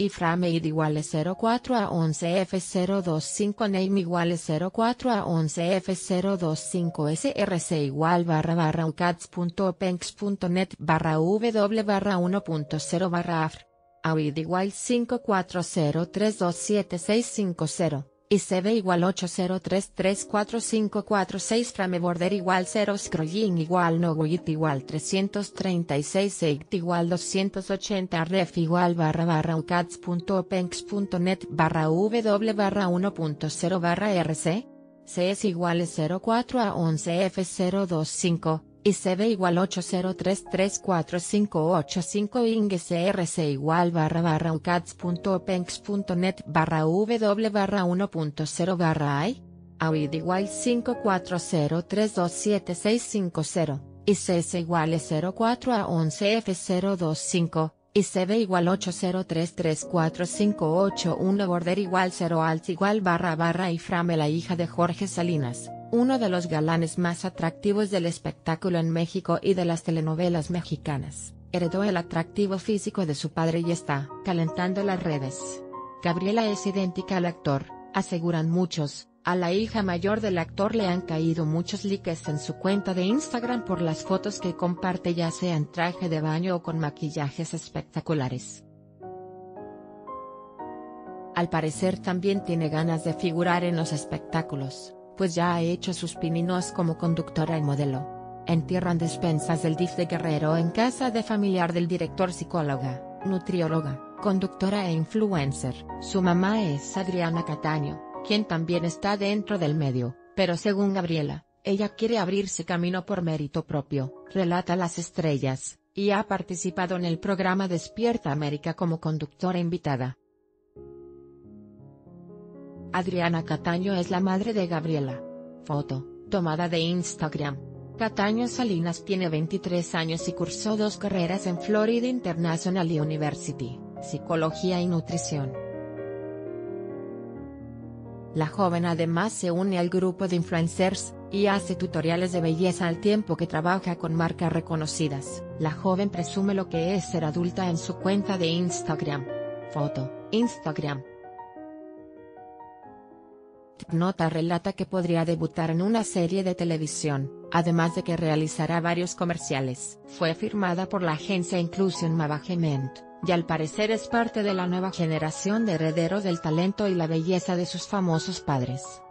Iframe id iguales 04 a 11 F025 name iguales 04 a 11 F025 src igual barra barra ucats.openx.net barra w barra 1.0 barra afr. AUID igual 5403276650. ICB igual 803345446 Frame border igual 0 Scrolling igual no width igual 336 EICT igual 280 Ref igual barra barra ucats.openx.net barra w barra 1.0 barra rc. CS igual 04 a 11 F025. ICB igual 803345885 INGCRC igual barra barra ucats.openx.net barra w barra 1.0 barra i. AUID igual 5403276650. ICS igual 04 a 11 F025. ICB igual 803345881 Border igual 0 alt igual barra barra y Frame la hija de Jorge Salinas uno de los galanes más atractivos del espectáculo en México y de las telenovelas mexicanas, heredó el atractivo físico de su padre y está calentando las redes. Gabriela es idéntica al actor, aseguran muchos, a la hija mayor del actor le han caído muchos likes en su cuenta de Instagram por las fotos que comparte ya sea en traje de baño o con maquillajes espectaculares. Al parecer también tiene ganas de figurar en los espectáculos pues ya ha hecho sus pininos como conductora y modelo. Entierran despensas del DIF de Guerrero en casa de familiar del director psicóloga, nutrióloga, conductora e influencer. Su mamá es Adriana Cataño, quien también está dentro del medio, pero según Gabriela, ella quiere abrirse camino por mérito propio, relata Las Estrellas, y ha participado en el programa Despierta América como conductora invitada. Adriana Cataño es la madre de Gabriela. Foto, tomada de Instagram. Cataño Salinas tiene 23 años y cursó dos carreras en Florida International University, Psicología y Nutrición. La joven además se une al grupo de influencers, y hace tutoriales de belleza al tiempo que trabaja con marcas reconocidas. La joven presume lo que es ser adulta en su cuenta de Instagram. Foto, Instagram, Nota relata que podría debutar en una serie de televisión, además de que realizará varios comerciales. Fue firmada por la agencia Inclusion Management, y al parecer es parte de la nueva generación de herederos del talento y la belleza de sus famosos padres.